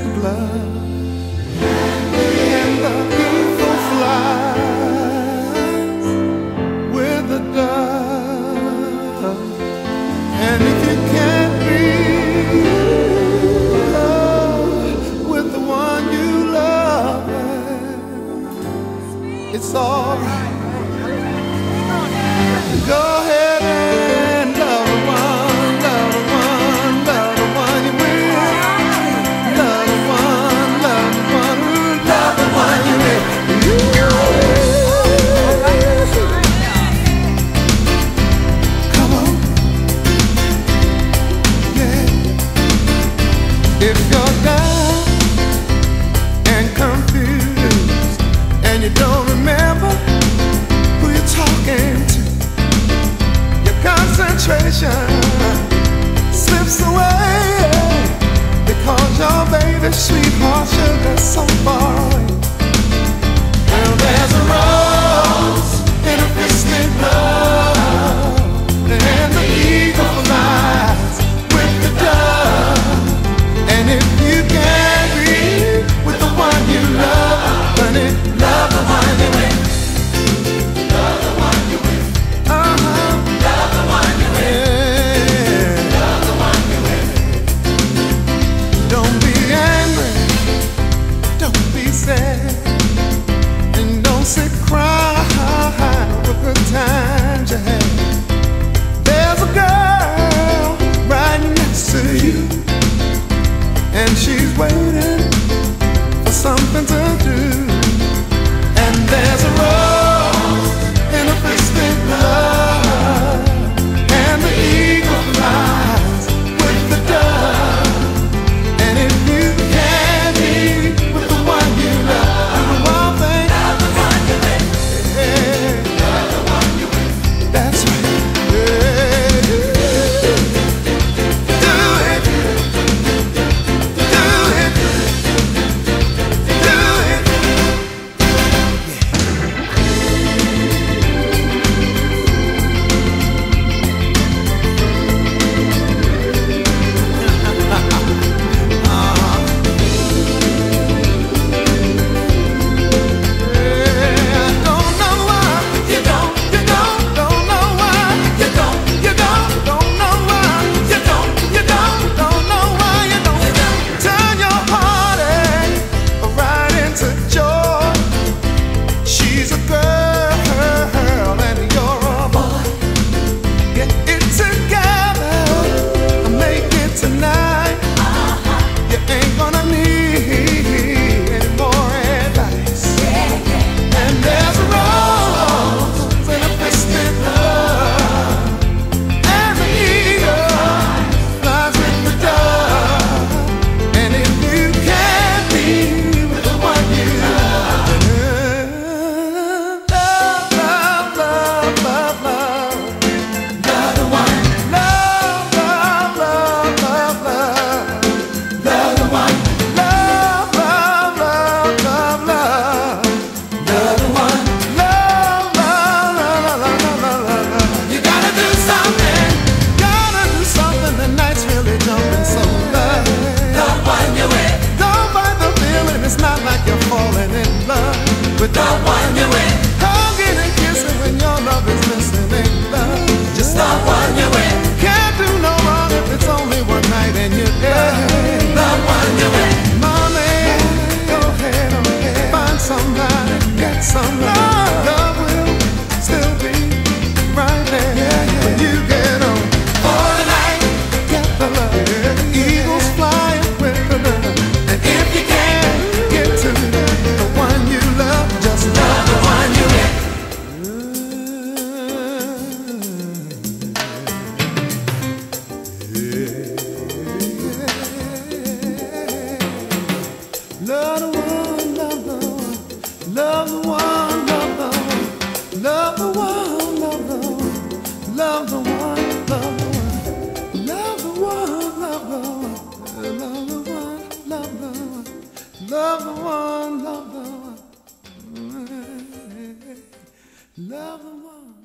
sick blood and the with the. And if you can't be with the one you love, it's alright. Go If you're down and confused and you don't remember who you're talking to, your concentration slips away The one. Love the one, love the one, love the one, love the one, love the one, love the one, love the one, love the one.